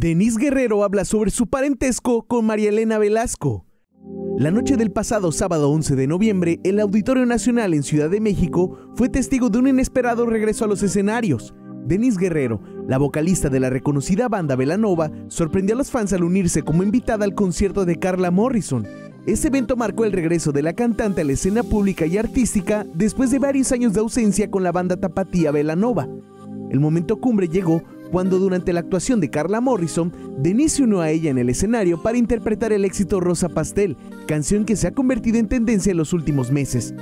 Denise Guerrero habla sobre su parentesco con María Elena Velasco. La noche del pasado sábado 11 de noviembre, el Auditorio Nacional en Ciudad de México fue testigo de un inesperado regreso a los escenarios. Denise Guerrero, la vocalista de la reconocida banda Velanova, sorprendió a los fans al unirse como invitada al concierto de Carla Morrison. Este evento marcó el regreso de la cantante a la escena pública y artística después de varios años de ausencia con la banda tapatía Velanova. El momento cumbre llegó cuando durante la actuación de Carla Morrison, Denise se unió a ella en el escenario para interpretar el éxito Rosa Pastel, canción que se ha convertido en tendencia en los últimos meses.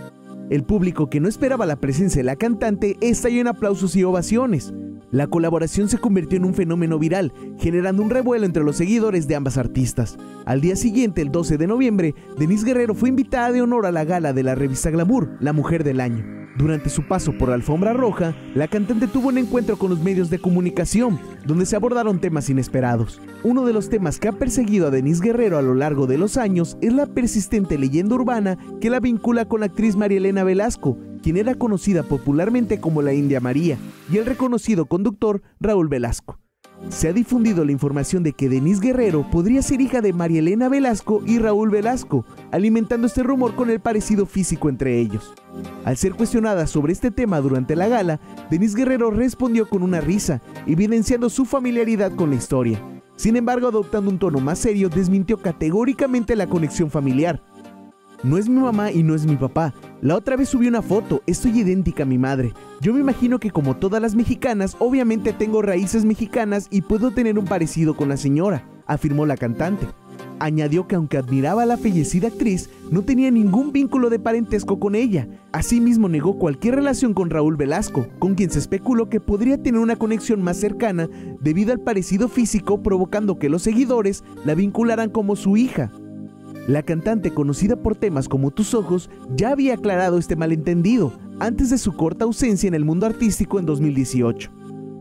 El público que no esperaba la presencia de la cantante estalló en aplausos y ovaciones. La colaboración se convirtió en un fenómeno viral, generando un revuelo entre los seguidores de ambas artistas. Al día siguiente, el 12 de noviembre, Denise Guerrero fue invitada de honor a la gala de la revista Glamour, La Mujer del Año. Durante su paso por la alfombra roja, la cantante tuvo un encuentro con los medios de comunicación, donde se abordaron temas inesperados. Uno de los temas que ha perseguido a Denise Guerrero a lo largo de los años es la persistente leyenda urbana que la vincula con la actriz María Elena Velasco, quien era conocida popularmente como la India María, y el reconocido conductor Raúl Velasco. Se ha difundido la información de que Denise Guerrero podría ser hija de María Elena Velasco y Raúl Velasco, alimentando este rumor con el parecido físico entre ellos. Al ser cuestionada sobre este tema durante la gala, Denise Guerrero respondió con una risa, evidenciando su familiaridad con la historia. Sin embargo, adoptando un tono más serio, desmintió categóricamente la conexión familiar. No es mi mamá y no es mi papá. La otra vez subí una foto, estoy idéntica a mi madre. Yo me imagino que como todas las mexicanas, obviamente tengo raíces mexicanas y puedo tener un parecido con la señora, afirmó la cantante. Añadió que aunque admiraba a la fallecida actriz, no tenía ningún vínculo de parentesco con ella. Asimismo negó cualquier relación con Raúl Velasco, con quien se especuló que podría tener una conexión más cercana debido al parecido físico provocando que los seguidores la vincularan como su hija. La cantante, conocida por temas como Tus Ojos, ya había aclarado este malentendido antes de su corta ausencia en el mundo artístico en 2018.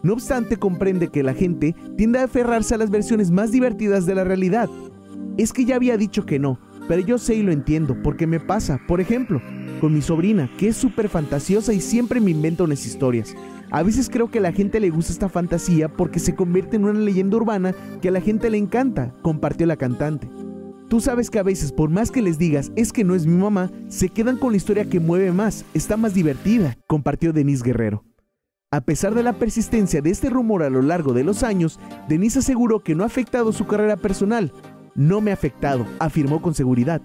No obstante, comprende que la gente tiende a aferrarse a las versiones más divertidas de la realidad. Es que ya había dicho que no, pero yo sé y lo entiendo, porque me pasa, por ejemplo, con mi sobrina, que es súper fantasiosa y siempre me inventa unas historias. A veces creo que a la gente le gusta esta fantasía porque se convierte en una leyenda urbana que a la gente le encanta, compartió la cantante. Tú sabes que a veces, por más que les digas es que no es mi mamá, se quedan con la historia que mueve más, está más divertida, compartió Denise Guerrero. A pesar de la persistencia de este rumor a lo largo de los años, Denise aseguró que no ha afectado su carrera personal. No me ha afectado, afirmó con seguridad.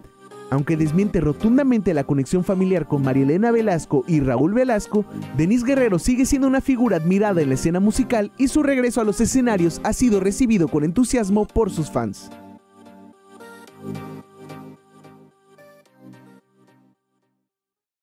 Aunque desmiente rotundamente la conexión familiar con María Elena Velasco y Raúl Velasco, Denise Guerrero sigue siendo una figura admirada en la escena musical y su regreso a los escenarios ha sido recibido con entusiasmo por sus fans.